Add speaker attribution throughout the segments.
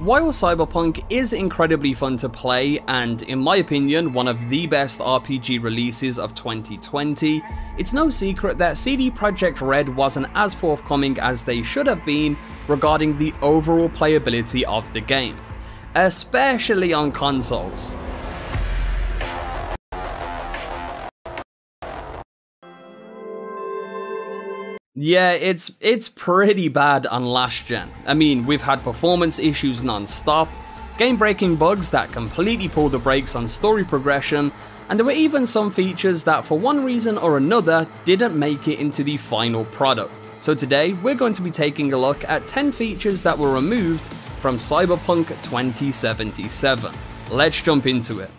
Speaker 1: While Cyberpunk is incredibly fun to play and, in my opinion, one of the best RPG releases of 2020, it's no secret that CD Projekt Red wasn't as forthcoming as they should have been regarding the overall playability of the game, especially on consoles. Yeah, it's it's pretty bad on last gen. I mean, we've had performance issues non-stop, game-breaking bugs that completely pulled the brakes on story progression, and there were even some features that for one reason or another didn't make it into the final product. So today, we're going to be taking a look at 10 features that were removed from Cyberpunk 2077. Let's jump into it.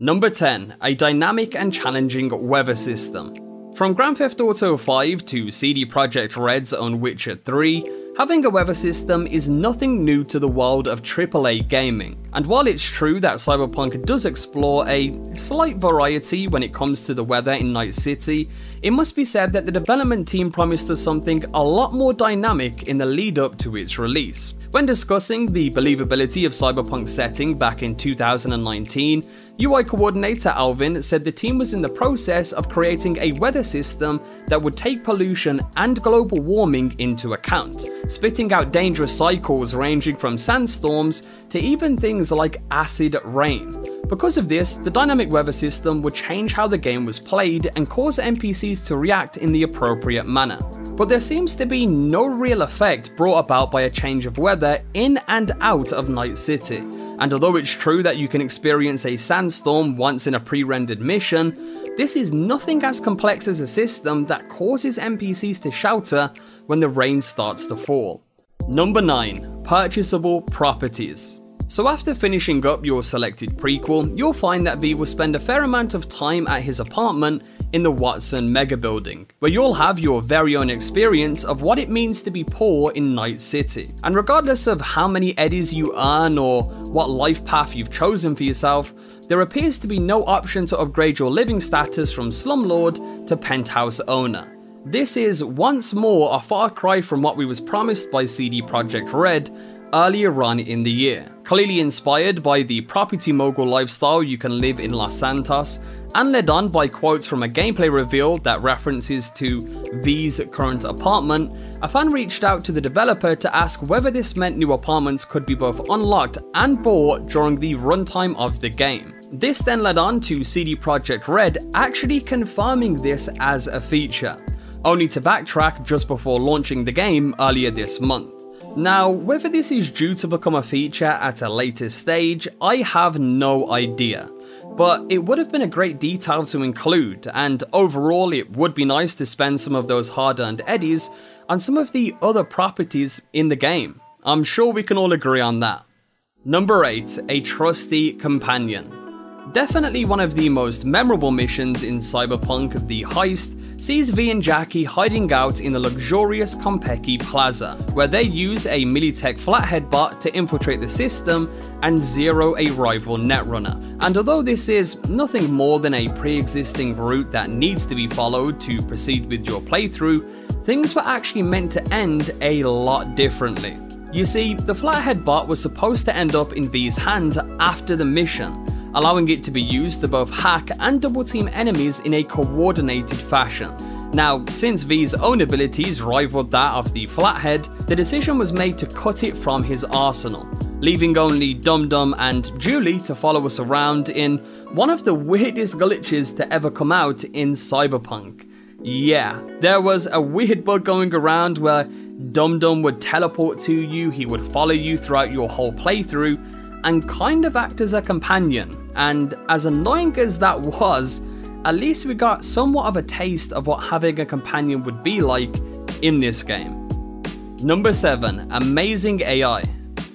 Speaker 1: Number 10, a dynamic and challenging weather system. From Grand Theft Auto 5 to CD Projekt Red's own Witcher 3, having a weather system is nothing new to the world of AAA gaming. And while it's true that Cyberpunk does explore a slight variety when it comes to the weather in Night City, it must be said that the development team promised us something a lot more dynamic in the lead up to its release. When discussing the believability of Cyberpunk's setting back in 2019, UI coordinator Alvin said the team was in the process of creating a weather system that would take pollution and global warming into account, spitting out dangerous cycles ranging from sandstorms to even things like acid rain. Because of this, the dynamic weather system would change how the game was played and cause NPCs to react in the appropriate manner. But there seems to be no real effect brought about by a change of weather in and out of Night City and although it's true that you can experience a sandstorm once in a pre-rendered mission, this is nothing as complex as a system that causes NPCs to shelter when the rain starts to fall. Number 9. Purchasable Properties so after finishing up your selected prequel, you'll find that V will spend a fair amount of time at his apartment in the Watson Mega Building, where you'll have your very own experience of what it means to be poor in Night City. And regardless of how many eddies you earn or what life path you've chosen for yourself, there appears to be no option to upgrade your living status from slumlord to penthouse owner. This is once more a far cry from what we was promised by CD Projekt Red earlier on in the year. Clearly inspired by the property mogul lifestyle you can live in Los Santos and led on by quotes from a gameplay reveal that references to V's current apartment, a fan reached out to the developer to ask whether this meant new apartments could be both unlocked and bought during the runtime of the game. This then led on to CD Projekt Red actually confirming this as a feature, only to backtrack just before launching the game earlier this month. Now, whether this is due to become a feature at a later stage, I have no idea but it would have been a great detail to include, and overall it would be nice to spend some of those hard-earned eddies on some of the other properties in the game. I'm sure we can all agree on that. Number 8. A Trusty Companion Definitely one of the most memorable missions in Cyberpunk, of the heist, sees V and Jackie hiding out in the luxurious Konpeki Plaza, where they use a Militech flathead bot to infiltrate the system and zero a rival netrunner. And although this is nothing more than a pre-existing route that needs to be followed to proceed with your playthrough, things were actually meant to end a lot differently. You see, the flathead bot was supposed to end up in V's hands after the mission, allowing it to be used to both hack and double team enemies in a coordinated fashion. Now, since V's own abilities rivaled that of the Flathead, the decision was made to cut it from his arsenal, leaving only Dum Dum and Julie to follow us around in one of the weirdest glitches to ever come out in Cyberpunk. Yeah, there was a weird bug going around where Dum Dum would teleport to you, he would follow you throughout your whole playthrough, and kind of act as a companion. And as annoying as that was, at least we got somewhat of a taste of what having a companion would be like in this game. Number 7. Amazing AI.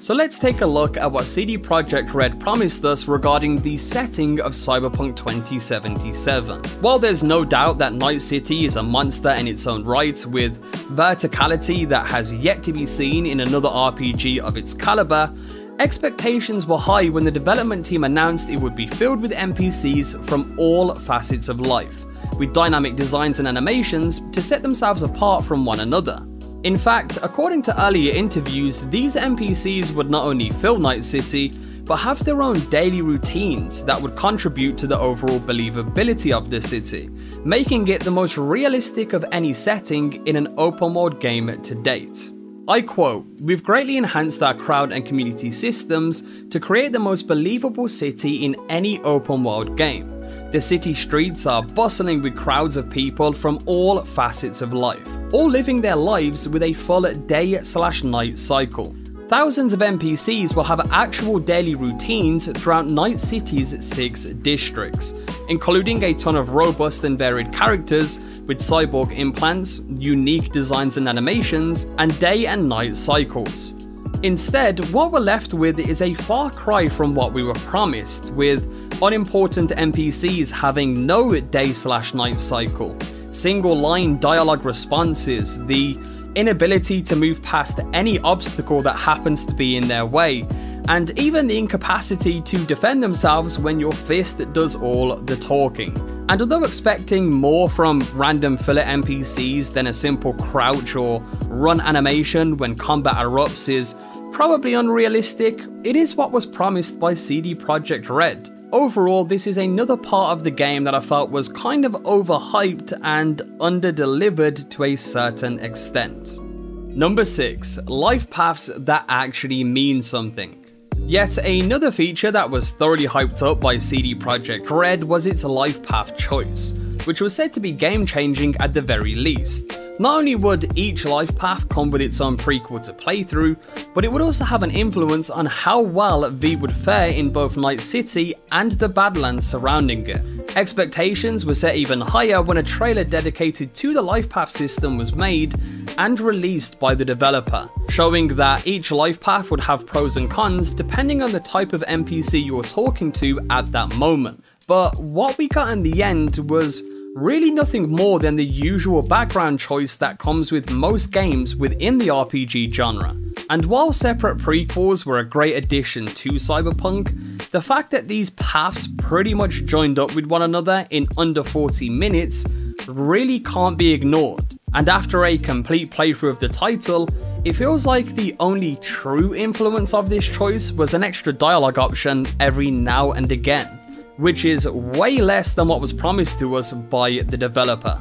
Speaker 1: So let's take a look at what CD Projekt Red promised us regarding the setting of Cyberpunk 2077. While there's no doubt that Night City is a monster in its own right, with verticality that has yet to be seen in another RPG of its caliber, Expectations were high when the development team announced it would be filled with NPCs from all facets of life, with dynamic designs and animations to set themselves apart from one another. In fact, according to earlier interviews, these NPCs would not only fill Night City, but have their own daily routines that would contribute to the overall believability of the city, making it the most realistic of any setting in an open world game to date. I quote, We've greatly enhanced our crowd and community systems to create the most believable city in any open world game. The city streets are bustling with crowds of people from all facets of life, all living their lives with a full day slash night cycle. Thousands of NPCs will have actual daily routines throughout Night City's six districts, including a ton of robust and varied characters with cyborg implants, unique designs and animations, and day and night cycles. Instead, what we're left with is a far cry from what we were promised, with unimportant NPCs having no day slash night cycle, single line dialogue responses, the inability to move past any obstacle that happens to be in their way, and even the incapacity to defend themselves when your fist does all the talking. And although expecting more from random filler NPCs than a simple crouch or run animation when combat erupts is probably unrealistic, it is what was promised by CD Projekt Red. Overall, this is another part of the game that I felt was kind of overhyped and underdelivered to a certain extent. Number 6. Life paths that actually mean something. Yet another feature that was thoroughly hyped up by CD Projekt Red was its life path choice, which was said to be game changing at the very least. Not only would each life path come with its own prequel to play through, but it would also have an influence on how well V would fare in both Night City and the Badlands surrounding it. Expectations were set even higher when a trailer dedicated to the life path system was made and released by the developer, showing that each life path would have pros and cons depending on the type of NPC you were talking to at that moment. But what we got in the end was really nothing more than the usual background choice that comes with most games within the RPG genre. And while separate prequels were a great addition to Cyberpunk, the fact that these paths pretty much joined up with one another in under 40 minutes really can't be ignored. And after a complete playthrough of the title, it feels like the only true influence of this choice was an extra dialogue option every now and again which is way less than what was promised to us by the developer.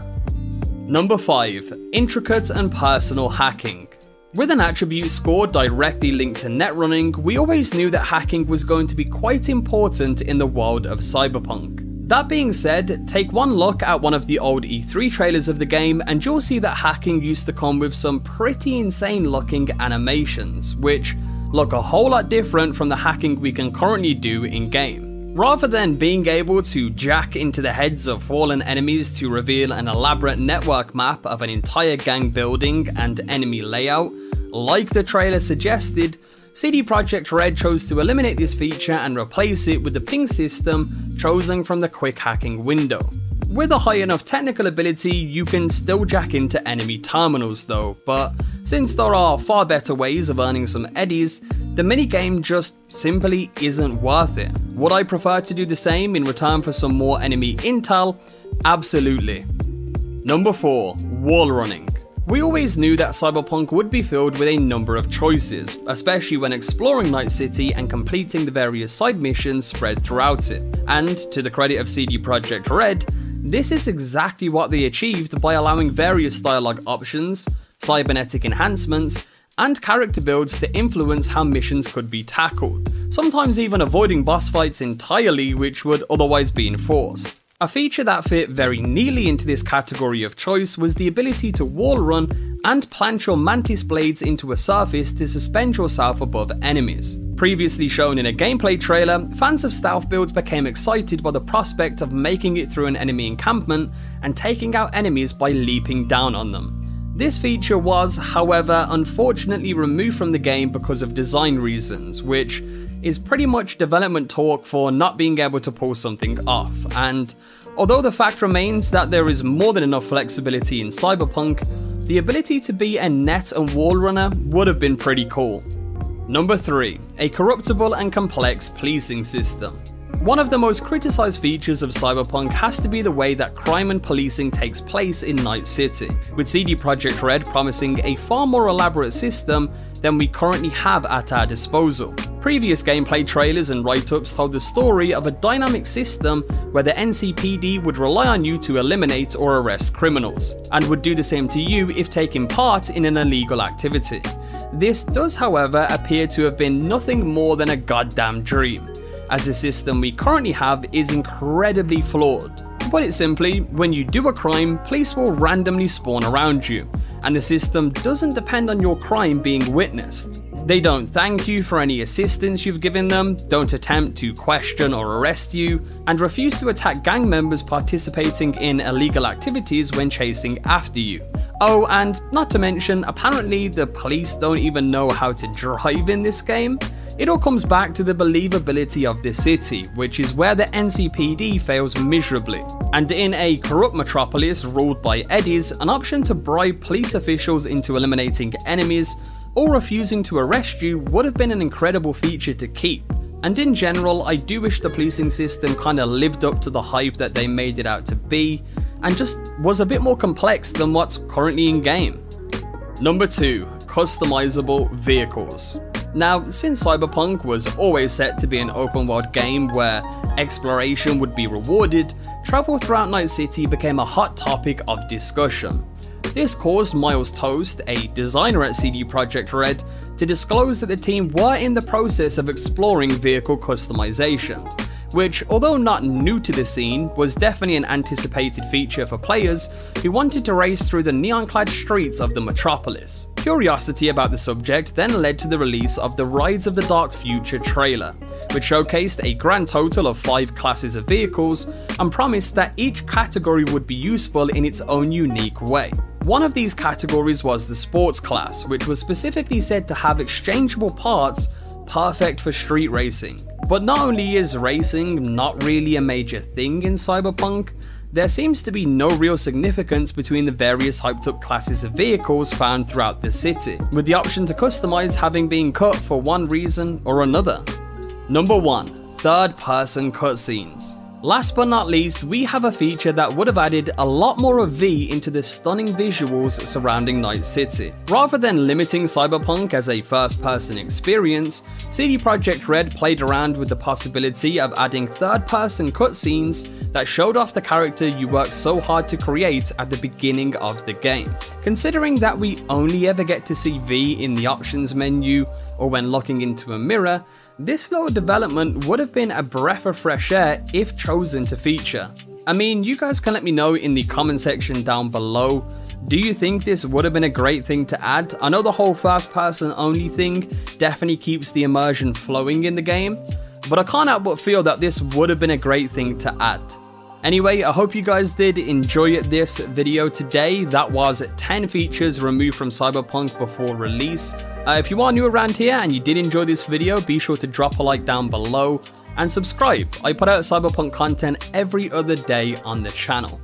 Speaker 1: Number 5. Intricate and personal hacking. With an attribute score directly linked to net running, we always knew that hacking was going to be quite important in the world of Cyberpunk. That being said, take one look at one of the old E3 trailers of the game and you'll see that hacking used to come with some pretty insane looking animations, which look a whole lot different from the hacking we can currently do in game. Rather than being able to jack into the heads of fallen enemies to reveal an elaborate network map of an entire gang building and enemy layout, like the trailer suggested, CD Projekt Red chose to eliminate this feature and replace it with the ping system chosen from the quick hacking window. With a high enough technical ability, you can still jack into enemy terminals though, but since there are far better ways of earning some eddies, the minigame just simply isn't worth it. Would I prefer to do the same in return for some more enemy intel? Absolutely. Number 4. Wall running. We always knew that Cyberpunk would be filled with a number of choices, especially when exploring Night City and completing the various side missions spread throughout it. And, to the credit of CD Projekt Red, this is exactly what they achieved by allowing various dialogue options, cybernetic enhancements, and character builds to influence how missions could be tackled, sometimes even avoiding boss fights entirely which would otherwise be enforced. A feature that fit very neatly into this category of choice was the ability to wall run and plant your mantis blades into a surface to suspend yourself above enemies. Previously shown in a gameplay trailer, fans of stealth builds became excited by the prospect of making it through an enemy encampment and taking out enemies by leaping down on them. This feature was, however, unfortunately removed from the game because of design reasons, which is pretty much development talk for not being able to pull something off, and although the fact remains that there is more than enough flexibility in Cyberpunk, the ability to be a net and wall runner would have been pretty cool. Number 3. A corruptible and complex policing system. One of the most criticised features of Cyberpunk has to be the way that crime and policing takes place in Night City, with CD Projekt Red promising a far more elaborate system than we currently have at our disposal. Previous gameplay trailers and write-ups told the story of a dynamic system where the NCPD would rely on you to eliminate or arrest criminals, and would do the same to you if taking part in an illegal activity. This does however appear to have been nothing more than a goddamn dream as the system we currently have is incredibly flawed. To put it simply, when you do a crime, police will randomly spawn around you, and the system doesn't depend on your crime being witnessed. They don't thank you for any assistance you've given them, don't attempt to question or arrest you, and refuse to attack gang members participating in illegal activities when chasing after you. Oh, and not to mention, apparently the police don't even know how to drive in this game. It all comes back to the believability of the city, which is where the NCPD fails miserably. And in a corrupt metropolis ruled by Eddies, an option to bribe police officials into eliminating enemies or refusing to arrest you would have been an incredible feature to keep. And in general, I do wish the policing system kinda lived up to the hype that they made it out to be, and just was a bit more complex than what's currently in game. Number 2. Customizable Vehicles now, since Cyberpunk was always set to be an open world game where exploration would be rewarded, travel throughout Night City became a hot topic of discussion. This caused Miles Tost, a designer at CD Projekt Red, to disclose that the team were in the process of exploring vehicle customization which, although not new to the scene, was definitely an anticipated feature for players who wanted to race through the neon-clad streets of the metropolis. Curiosity about the subject then led to the release of the Rides of the Dark Future trailer, which showcased a grand total of 5 classes of vehicles and promised that each category would be useful in its own unique way. One of these categories was the sports class, which was specifically said to have exchangeable parts perfect for street racing. But not only is racing not really a major thing in Cyberpunk, there seems to be no real significance between the various hyped up classes of vehicles found throughout the city, with the option to customize having been cut for one reason or another. Number 1. Third person cutscenes. Last but not least, we have a feature that would have added a lot more of V into the stunning visuals surrounding Night City. Rather than limiting Cyberpunk as a first person experience, CD Projekt Red played around with the possibility of adding third person cutscenes that showed off the character you worked so hard to create at the beginning of the game. Considering that we only ever get to see V in the options menu or when looking into a mirror, this little development would have been a breath of fresh air if chosen to feature. I mean, you guys can let me know in the comment section down below. Do you think this would have been a great thing to add? I know the whole first person only thing definitely keeps the immersion flowing in the game, but I can't help but feel that this would have been a great thing to add. Anyway, I hope you guys did enjoy this video today. That was 10 features removed from Cyberpunk before release. Uh, if you are new around here and you did enjoy this video, be sure to drop a like down below and subscribe. I put out Cyberpunk content every other day on the channel.